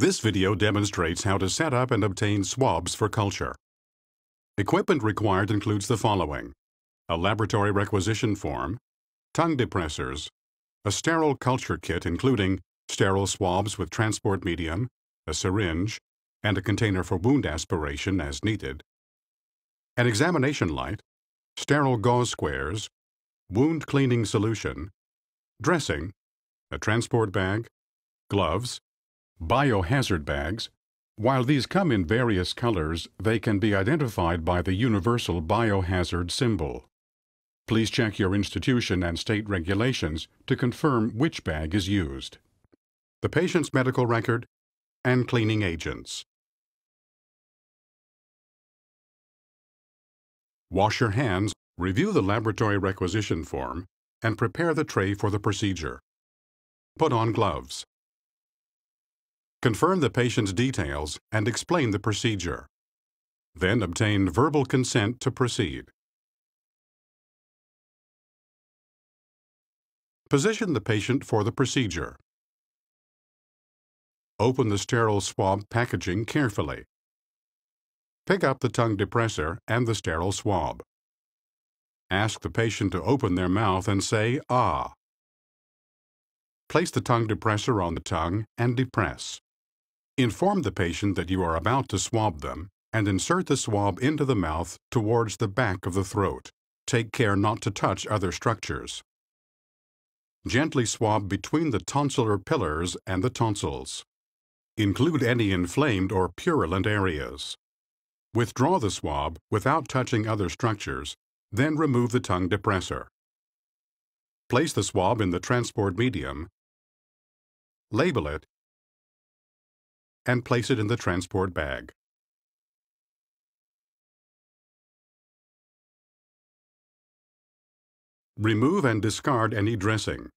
This video demonstrates how to set up and obtain swabs for culture. Equipment required includes the following. A laboratory requisition form, tongue depressors, a sterile culture kit including sterile swabs with transport medium, a syringe, and a container for wound aspiration as needed, an examination light, sterile gauze squares, wound cleaning solution, dressing, a transport bag, gloves, biohazard bags. While these come in various colors, they can be identified by the universal biohazard symbol. Please check your institution and state regulations to confirm which bag is used. The patient's medical record and cleaning agents. Wash your hands, review the laboratory requisition form, and prepare the tray for the procedure. Put on gloves. Confirm the patient's details and explain the procedure. Then obtain verbal consent to proceed. Position the patient for the procedure. Open the sterile swab packaging carefully. Pick up the tongue depressor and the sterile swab. Ask the patient to open their mouth and say, ah. Place the tongue depressor on the tongue and depress. Inform the patient that you are about to swab them and insert the swab into the mouth towards the back of the throat. Take care not to touch other structures. Gently swab between the tonsillar pillars and the tonsils. Include any inflamed or purulent areas. Withdraw the swab without touching other structures, then remove the tongue depressor. Place the swab in the transport medium, label it, and place it in the transport bag. Remove and discard any dressing.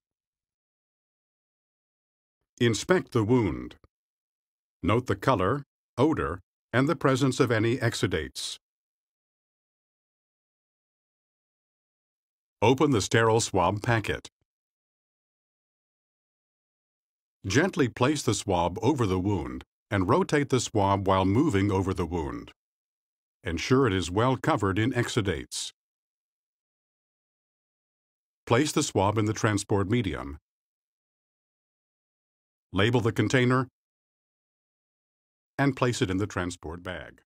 Inspect the wound. Note the color, odor, and the presence of any exudates. Open the sterile swab packet. Gently place the swab over the wound and rotate the swab while moving over the wound. Ensure it is well covered in exudates. Place the swab in the transport medium. Label the container and place it in the transport bag.